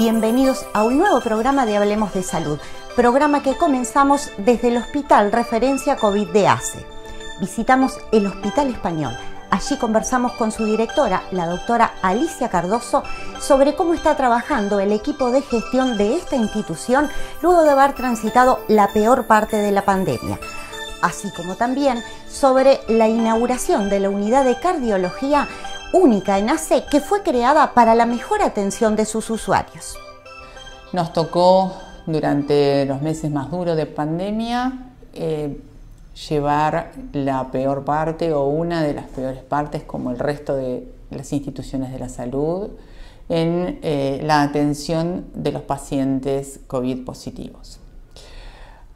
Bienvenidos a un nuevo programa de Hablemos de Salud, programa que comenzamos desde el Hospital Referencia COVID de ACE. Visitamos el Hospital Español. Allí conversamos con su directora, la doctora Alicia Cardoso, sobre cómo está trabajando el equipo de gestión de esta institución luego de haber transitado la peor parte de la pandemia así como también sobre la inauguración de la unidad de cardiología única en ACE que fue creada para la mejor atención de sus usuarios. Nos tocó durante los meses más duros de pandemia eh, llevar la peor parte o una de las peores partes como el resto de las instituciones de la salud en eh, la atención de los pacientes COVID positivos.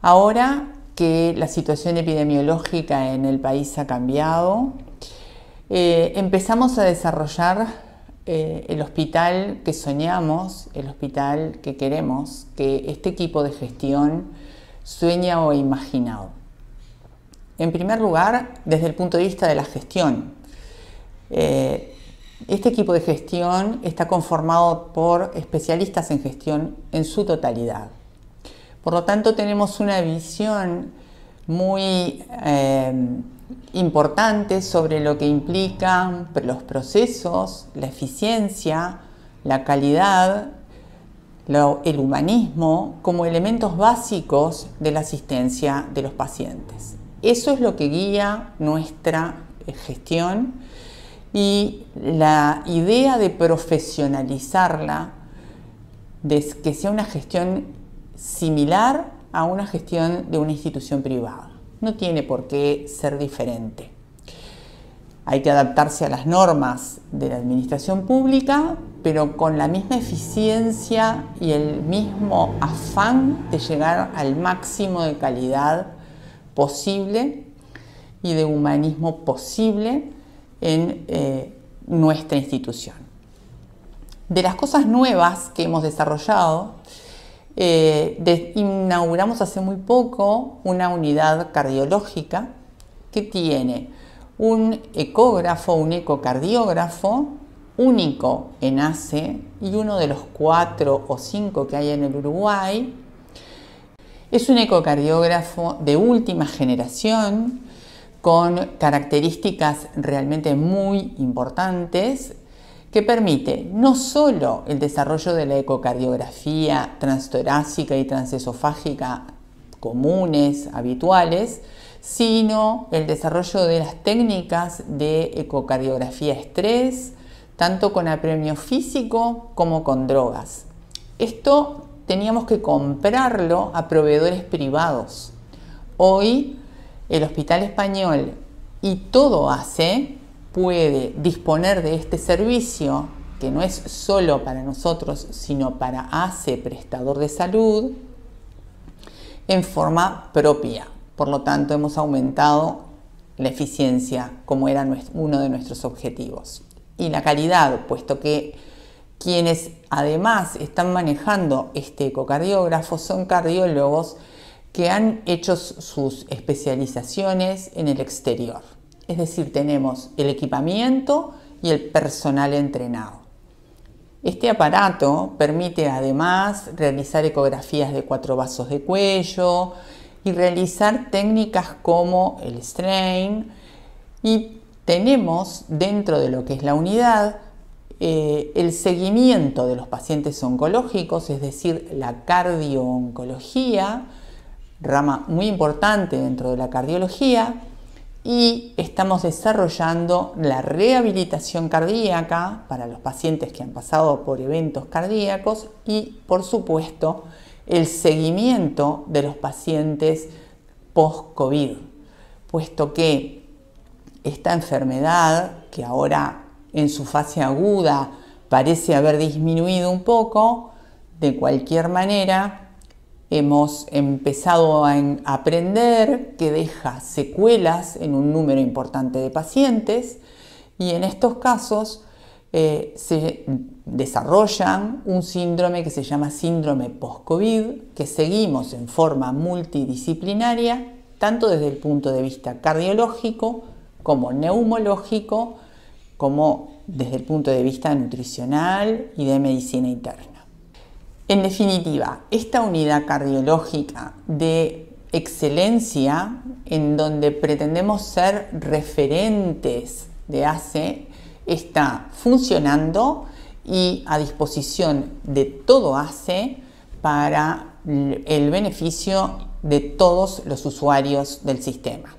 Ahora que la situación epidemiológica en el país ha cambiado, eh, empezamos a desarrollar eh, el hospital que soñamos, el hospital que queremos, que este equipo de gestión sueña o ha imaginado. En primer lugar, desde el punto de vista de la gestión. Eh, este equipo de gestión está conformado por especialistas en gestión en su totalidad. Por lo tanto, tenemos una visión muy importantes sobre lo que implican los procesos, la eficiencia, la calidad, el humanismo como elementos básicos de la asistencia de los pacientes. Eso es lo que guía nuestra eh, gestión y la idea de profesionalizarla, de que sea una gestión similar a una gestión de una institución privada no tiene por qué ser diferente. Hay que adaptarse a las normas de la administración pública, pero con la misma eficiencia y el mismo afán de llegar al máximo de calidad posible y de humanismo posible en eh, nuestra institución. De las cosas nuevas que hemos desarrollado, eh, inauguramos hace muy poco una unidad cardiológica que tiene un ecógrafo, un ecocardiógrafo único en ACE y uno de los cuatro o cinco que hay en el Uruguay. Es un ecocardiógrafo de última generación con características realmente muy importantes que permite no solo el desarrollo de la ecocardiografía transtorácica y transesofágica comunes, habituales, sino el desarrollo de las técnicas de ecocardiografía estrés, tanto con apremio físico como con drogas. Esto teníamos que comprarlo a proveedores privados. Hoy el Hospital Español y todo hace puede disponer de este servicio, que no es solo para nosotros, sino para ACE, prestador de salud, en forma propia. Por lo tanto, hemos aumentado la eficiencia como era uno de nuestros objetivos. Y la calidad, puesto que quienes además están manejando este ecocardiógrafo son cardiólogos que han hecho sus especializaciones en el exterior. Es decir, tenemos el equipamiento y el personal entrenado. Este aparato permite además realizar ecografías de cuatro vasos de cuello y realizar técnicas como el strain y tenemos dentro de lo que es la unidad eh, el seguimiento de los pacientes oncológicos, es decir, la cardiooncología, rama muy importante dentro de la cardiología, y estamos desarrollando la rehabilitación cardíaca para los pacientes que han pasado por eventos cardíacos y, por supuesto, el seguimiento de los pacientes post-COVID, puesto que esta enfermedad, que ahora en su fase aguda parece haber disminuido un poco, de cualquier manera hemos empezado a aprender que deja secuelas en un número importante de pacientes y en estos casos eh, se desarrollan un síndrome que se llama síndrome post-COVID, que seguimos en forma multidisciplinaria, tanto desde el punto de vista cardiológico como neumológico, como desde el punto de vista nutricional y de medicina interna. En definitiva, esta unidad cardiológica de excelencia en donde pretendemos ser referentes de ACE está funcionando y a disposición de todo ACE para el beneficio de todos los usuarios del sistema.